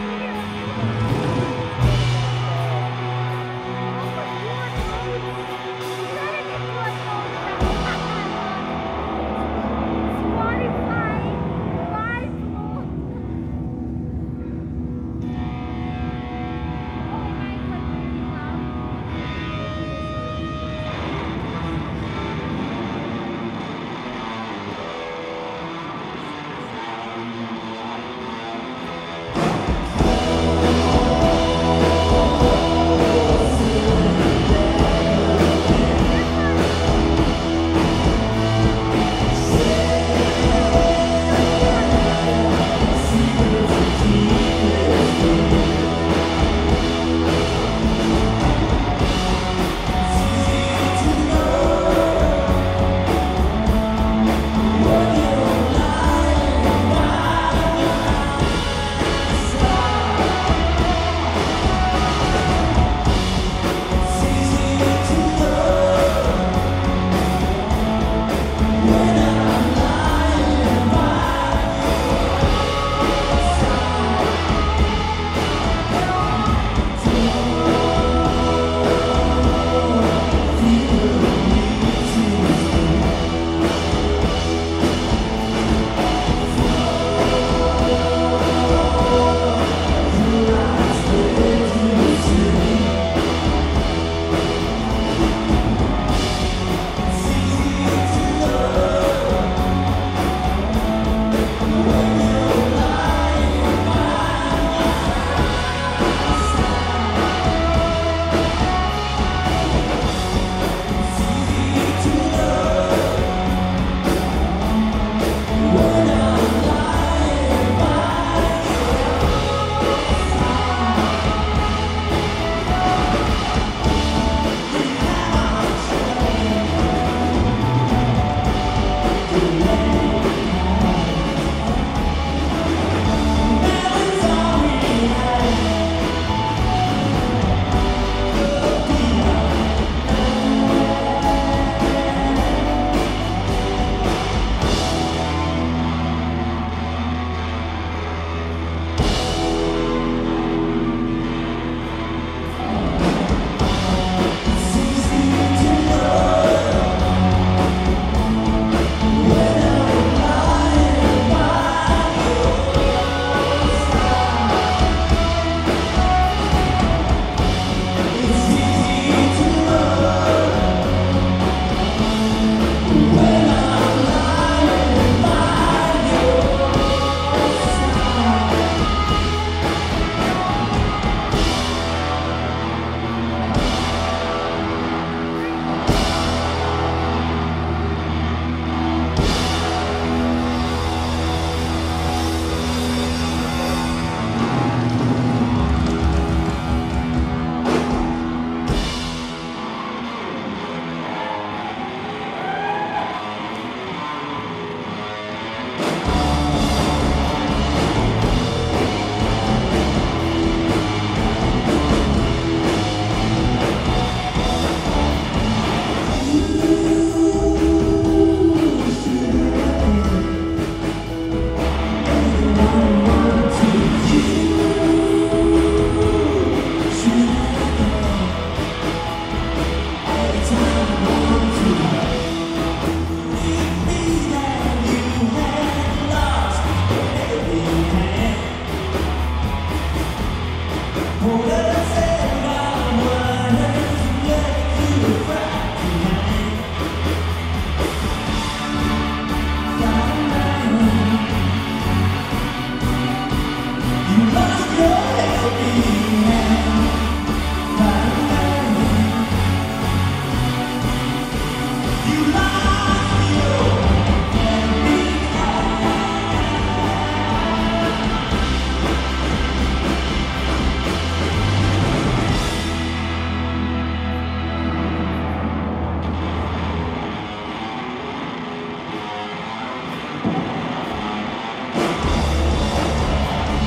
Yeah.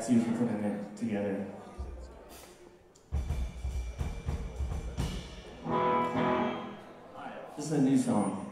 that's usually putting it together. This is a new song.